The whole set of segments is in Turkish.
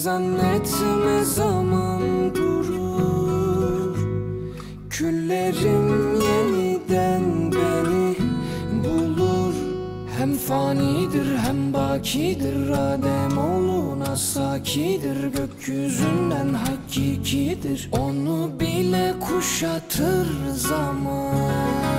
zannetme zaman durur. Küllerim yeniden beni bulur. Hem fanidir hem bakidir. Adem oğluna sakidir. Gökyüzünden hakikidir. Onu bile kuşatır zaman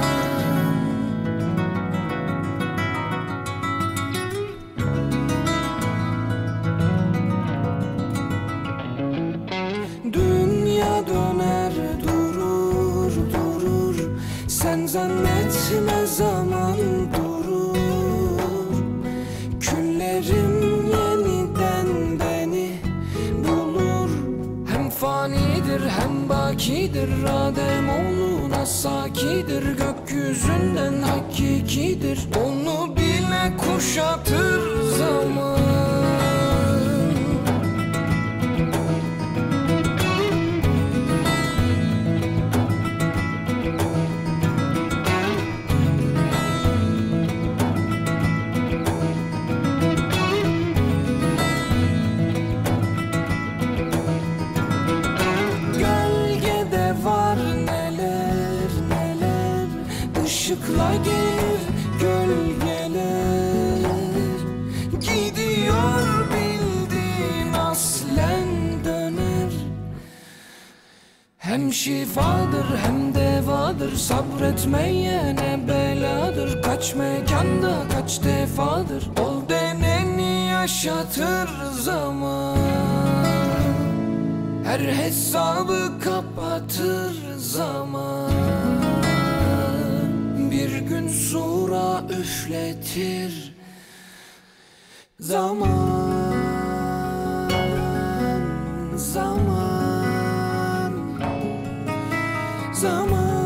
Sen zannetme zaman durur. Küllerim yeniden beni bulur. Hem fanidir hem bakidir. Adem oğluna sakidir. Gökyüzünden hakikidir. Onu bile kuşatır zaman Işıkla gelir gölgeler Gidiyor bildiğin aslen döner. Hem şifadır hem devadır Sabretmeyene beladır. Kaç mekanda kaç defadır Ol deneni yaşatır zaman. Her hesabı kapatır zaman üfletir Zaman Zaman Zaman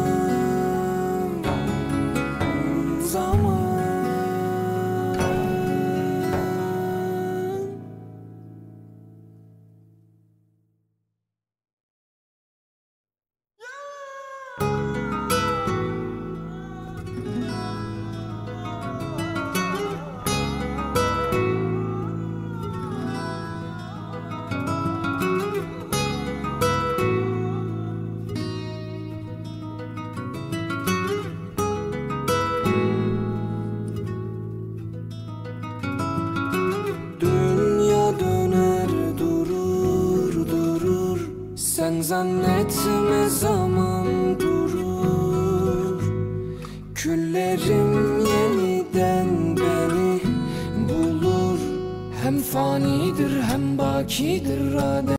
zannetme zaman durur. Küllerim yeniden beni bulur. Hem fanidir hem bakidir Adem